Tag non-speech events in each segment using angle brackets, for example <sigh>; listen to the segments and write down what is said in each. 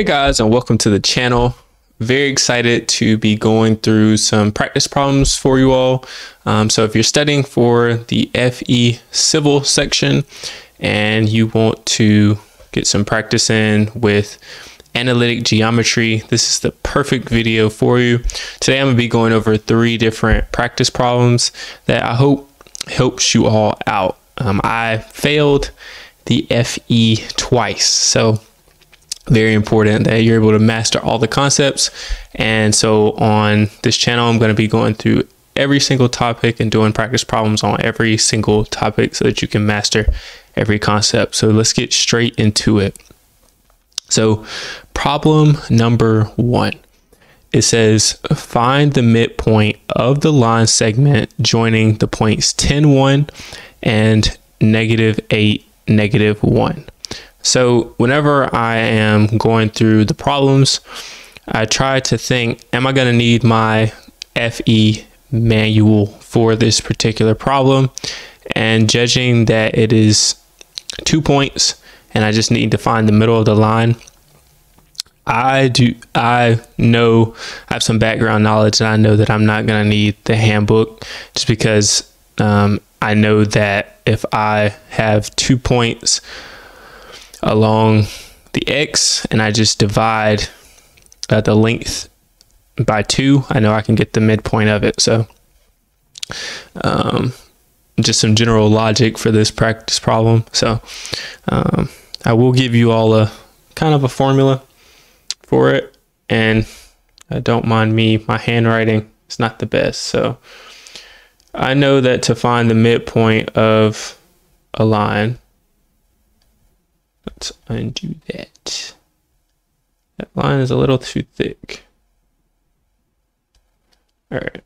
Hey guys, and welcome to the channel. Very excited to be going through some practice problems for you all. Um, so if you're studying for the FE Civil section and you want to get some practice in with analytic geometry, this is the perfect video for you. Today I'm to be going over three different practice problems that I hope helps you all out. Um, I failed the FE twice, so very important that you're able to master all the concepts. And so on this channel, I'm going to be going through every single topic and doing practice problems on every single topic so that you can master every concept. So let's get straight into it. So problem number one, it says find the midpoint of the line segment joining the points 10, 1 and negative 8, negative 1. So whenever I am going through the problems, I try to think, am I going to need my FE manual for this particular problem? And judging that it is two points and I just need to find the middle of the line, I do I know I have some background knowledge and I know that I'm not going to need the handbook just because um, I know that if I have two points along the x and I just divide uh, the length by two, I know I can get the midpoint of it. So um, just some general logic for this practice problem. So um, I will give you all a kind of a formula for it. And uh, don't mind me, my handwriting is not the best. So I know that to find the midpoint of a line, Let's undo that. That line is a little too thick. All right.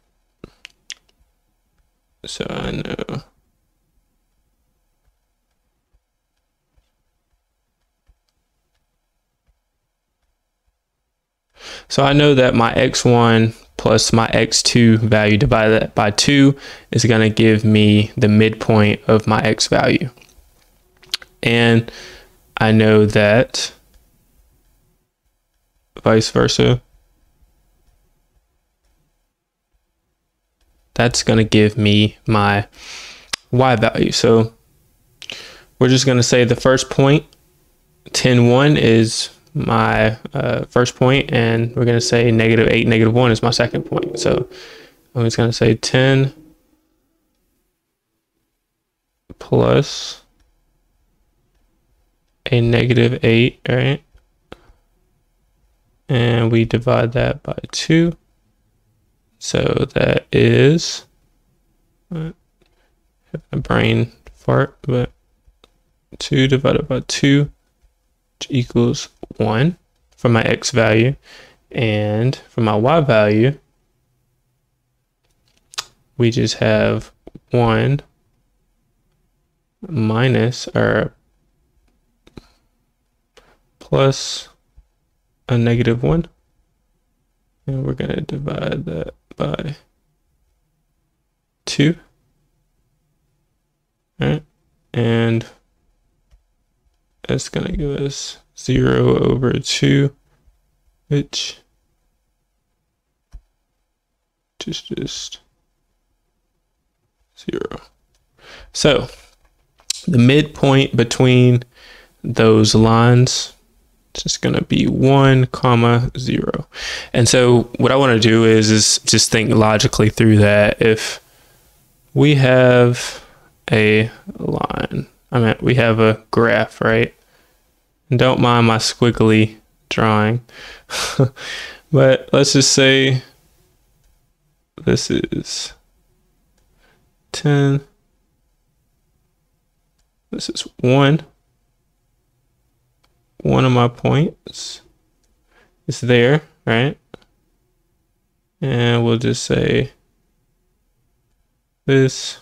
So I know. So I know that my x1 plus my x2 value divided by 2 is going to give me the midpoint of my x value. And I know that vice versa. That's going to give me my y value. So we're just going to say the first point, 10, 1 is my uh, first point, and we're going to say negative 8, negative 1 is my second point. So I'm just going to say 10 plus a negative 8, right? And we divide that by 2. So that is uh, a brain fart, but 2 divided by 2 equals 1 for my x value. And for my y value, we just have 1 minus our plus a negative 1. And we're going to divide that by 2. Right? And that's going to give us 0 over 2, which is just 0. So the midpoint between those lines it's just going to be 1 comma 0 and so what i want to do is is just think logically through that. If we have a line i mean we have a graph right? And don't mind my squiggly drawing. <laughs> But let's just say this is 10 this is 1 one of my points is there, right? And we'll just say this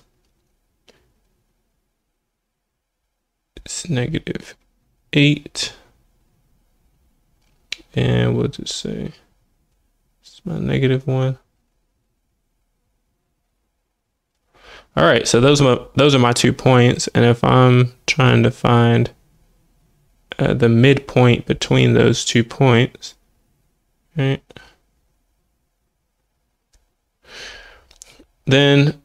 is negative 8. And we'll just say it's my negative 1. All right, so those are my, those are my two points. And if I'm trying to find uh, the midpoint between those two points, right? Then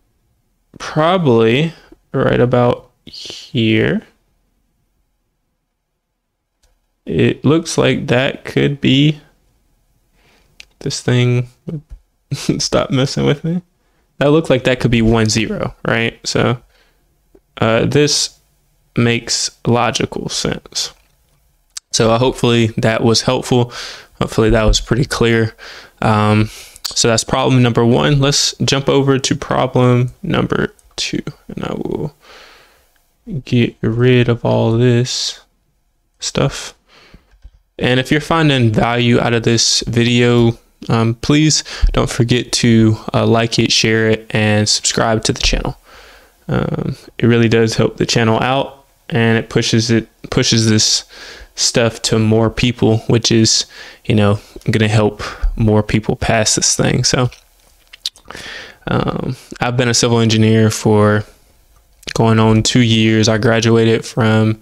probably right about here, it looks like that could be this thing. <laughs> Stop messing with me. That looks like that could be one zero, right? So uh, this makes logical sense. So uh, hopefully that was helpful. Hopefully that was pretty clear. Um, so that's problem number one. Let's jump over to problem number two, and I will get rid of all this stuff. And if you're finding value out of this video, um, please don't forget to uh, like it, share it, and subscribe to the channel. Um, it really does help the channel out, and it pushes it pushes this stuff to more people, which is you know going to help more people pass this thing. So um, I've been a civil engineer for going on two years. I graduated from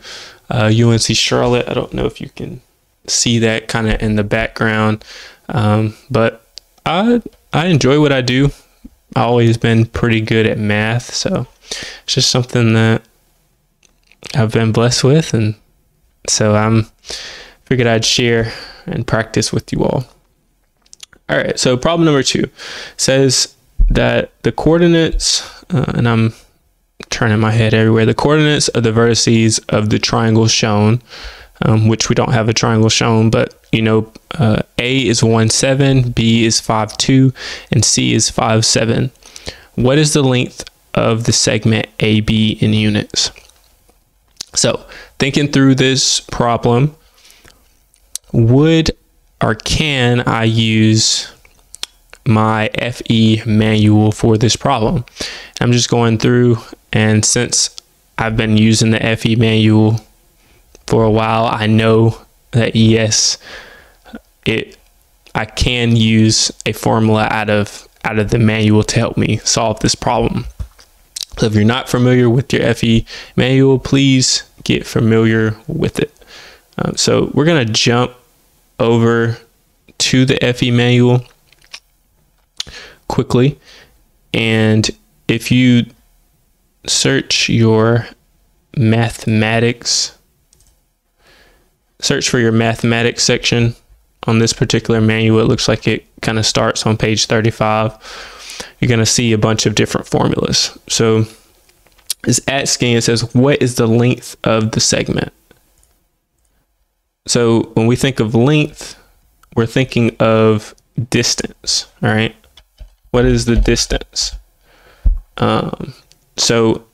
uh, UNC Charlotte. I don't know if you can see that kind of in the background. Um, but I I enjoy what I do. I always been pretty good at math, so it's just something that I've been blessed with, and so I'm figured I'd share and practice with you all. All right, so problem number two says that the coordinates, uh, and I'm turning my head everywhere, the coordinates of the vertices of the triangle shown um, which we don't have a triangle shown, but you know, uh, A is 1, 7, B is 5, 2, and C is 5, 7. What is the length of the segment AB in units? So, thinking through this problem, would or can I use my FE manual for this problem? I'm just going through, and since I've been using the FE manual for a while, I know that yes, it I can use a formula out of out of the manual to help me solve this problem. So if you're not familiar with your FE manual, please get familiar with it. Um, so we're gonna jump over to the FE manual quickly, and if you search your mathematics search for your mathematics section on this particular manual. It looks like it kind of starts on page 35. You're going to see a bunch of different formulas. So it's asking, it says, what is the length of the segment? So when we think of length, we're thinking of distance, all right? What is the distance? Um, so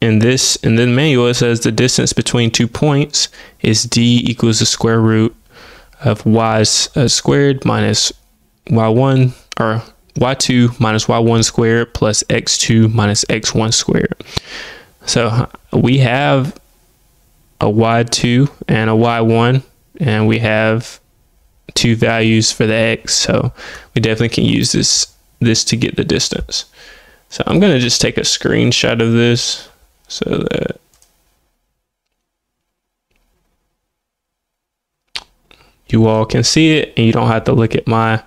in this in the manual it says the distance between two points is d equals the square root of y uh, squared minus y1 or y2 minus y1 squared plus x2 minus x1 squared. So we have a y2 and a y1 and we have two values for the x so we definitely can use this this to get the distance. So I'm going to just take a screenshot of this so that you all can see it and you don't have to look at my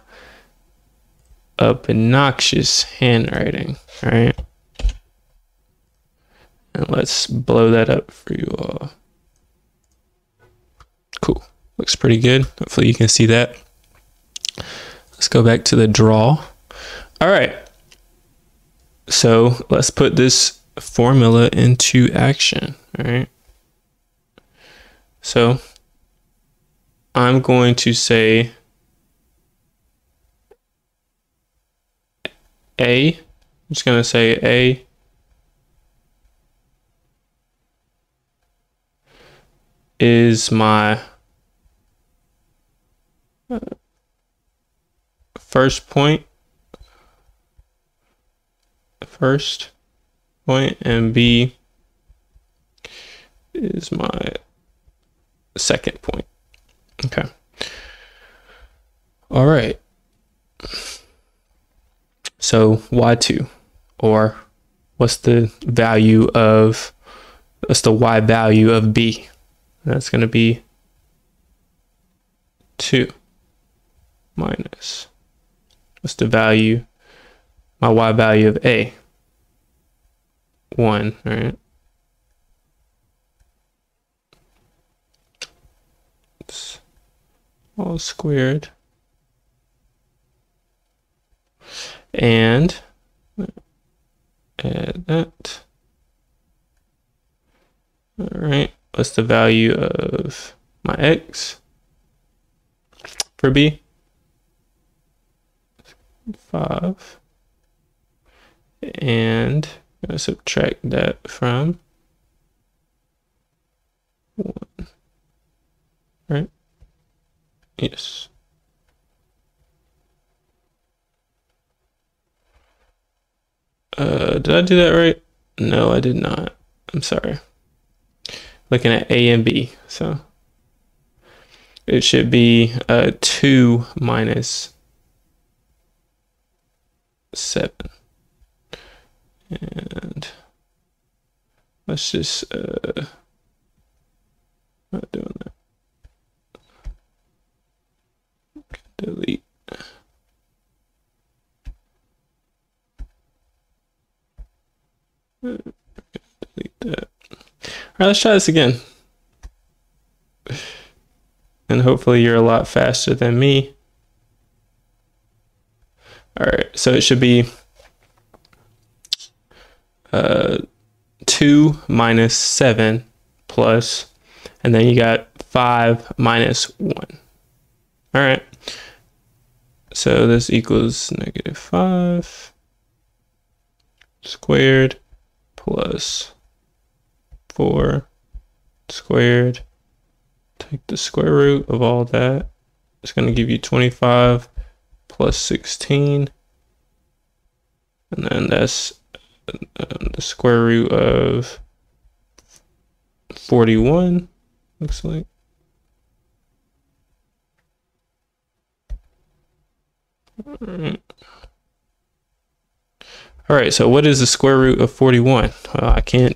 obnoxious handwriting, right? And let's blow that up for you all. Cool. Looks pretty good. Hopefully you can see that. Let's go back to the draw. All right. So let's put this formula into action, all right? So I'm going to say A, I'm just going to say A is my uh, first point first point and B is my second point. Okay. All right. So y2 or what's the value of what's the y value of b? That's going to be 2 minus, what's the value, my y value of a? 1, right? It's all squared. And add that. All right, what's the value of my x for b? 5. And to subtract that from 1. Right? Yes. Uh, did I do that right? No, I did not. I'm sorry. Looking at A and B. So it should be uh, 2 minus 7. And let's just, uh, not doing that. Delete. Delete that. All right, let's try this again. And hopefully you're a lot faster than me. All right, so it should be uh, 2 minus 7 plus, and then you got 5 minus 1. All right, so this equals negative 5 squared plus 4 squared. Take the square root of all that. It's going to give you 25 plus 16. And then that's um, the square root of 41, looks like. All right. All right, so what is the square root of 41? Well, I can't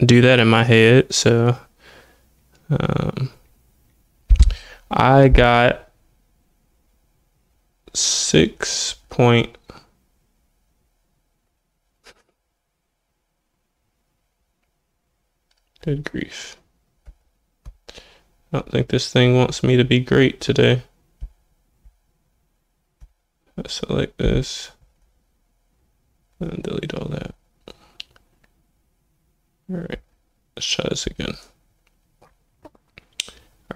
do that in my head, so um, I got six point good grief. I don't think this thing wants me to be great today. I select this and delete all that. All right, let's try this again. All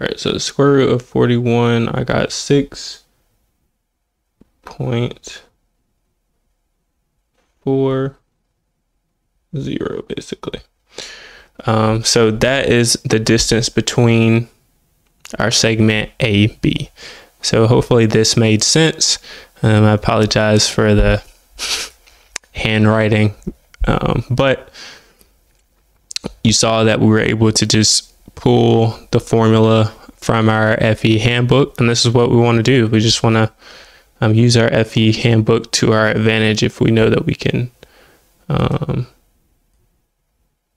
right, so the square root of 41, I got six point four zero basically. Um, so that is the distance between our segment AB. So hopefully this made sense. Um, I apologize for the <laughs> handwriting, um, but you saw that we were able to just pull the formula from our FE handbook, and this is what we want to do. We just want to um, use our FE handbook to our advantage if we know that we can um,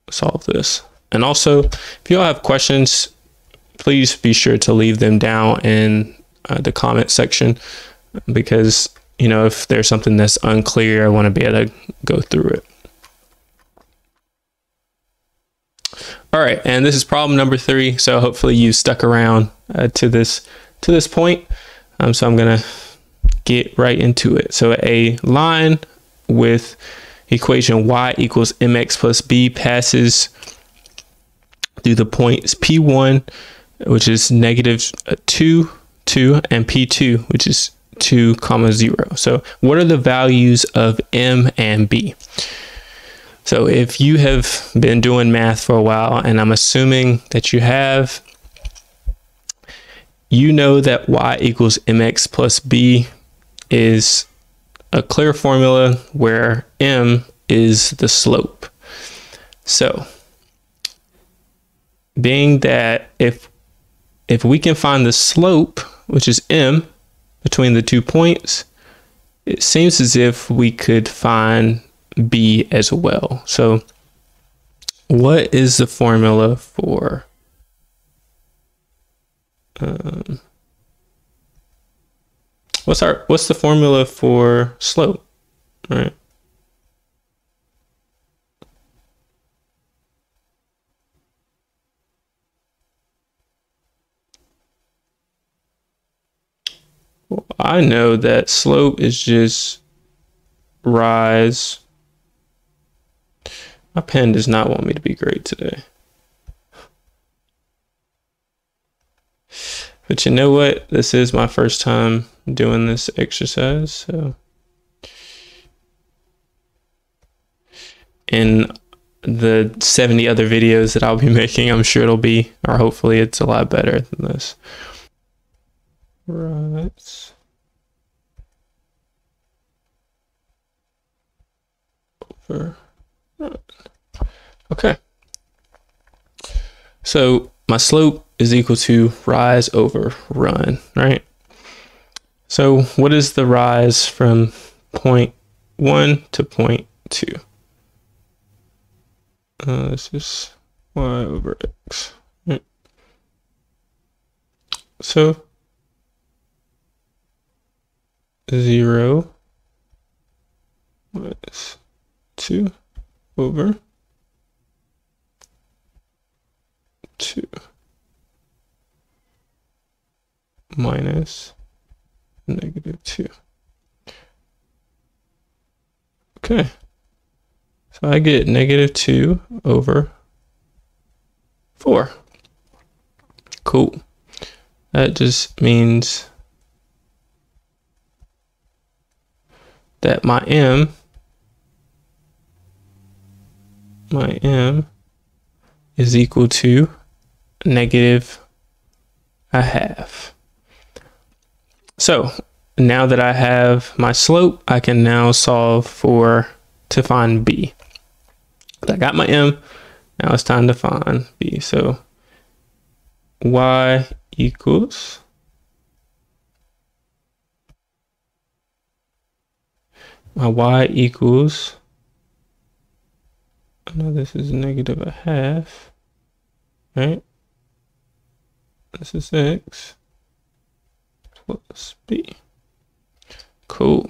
solve this. And also, if you all have questions, please be sure to leave them down in uh, the comment section because, you know, if there's something that's unclear, I want to be able to go through it. All right, and this is problem number three. So hopefully you stuck around uh, to this to this point. Um, so I'm gonna get right into it. So a line with equation y equals mx plus b passes through the points p1, which is negative 2, 2, and p2, which is 2 comma 0. So what are the values of m and b? So if you have been doing math for a while, and I'm assuming that you have, you know that y equals mx plus b is a clear formula where m is the slope. So, being that if if we can find the slope, which is m, between the two points, it seems as if we could find b as well. So, what is the formula for Um, what's our what's the formula for slope? All right. I know that slope is just rise. My pen does not want me to be great today. But you know what? This is my first time doing this exercise, so in the 70 other videos that I'll be <laughs> making, I'm sure it'll be, or hopefully it's a lot better than this. Right. Over. Okay. So my slope is equal to rise over run, right? So what is the rise from point one to point two? Uh, this is y over x. So zero minus two over 2 minus negative 2. Okay. So I get negative 2 over 4. Cool. That just means that my m, my m is equal to negative a half. So now that I have my slope, I can now solve for to find b. I got my m, now it's time to find b. So y equals my y equals I know this is negative a half, right? This is x plus b. Cool.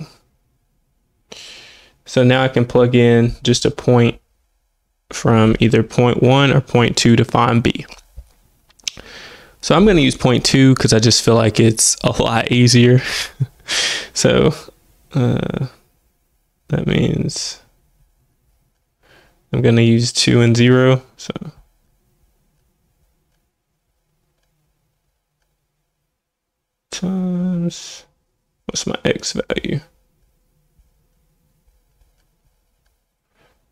So now I can plug in just a point from either point one or point two to find b. So I'm going to use point two because I just feel like it's a lot easier. <laughs> so uh, that means I'm going to use two and zero. So times, what's my x value?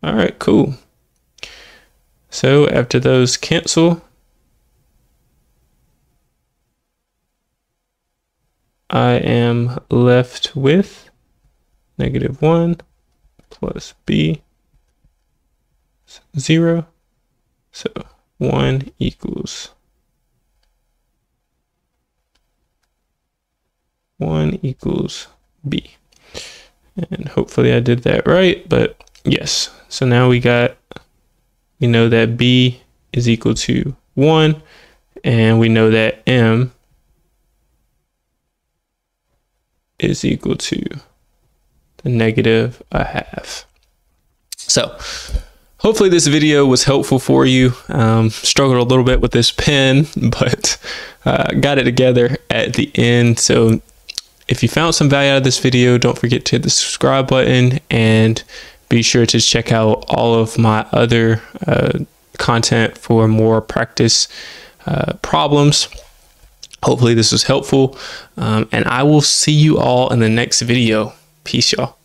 All right, cool. So after those cancel, I am left with negative 1 plus b 0. So 1 equals 1 equals b. And hopefully I did that right, but yes. So now we got, we know that b is equal to 1, and we know that m is equal to the negative a half. So hopefully this video was helpful for you. Um, struggled a little bit with this pen, <laughs> but uh, got it together at the end. So if you found some value out of this video, don't forget to hit the subscribe button and be sure to check out all of my other uh, content for more practice uh, problems. Hopefully this was helpful um, and I will see you all in the next video. Peace y'all.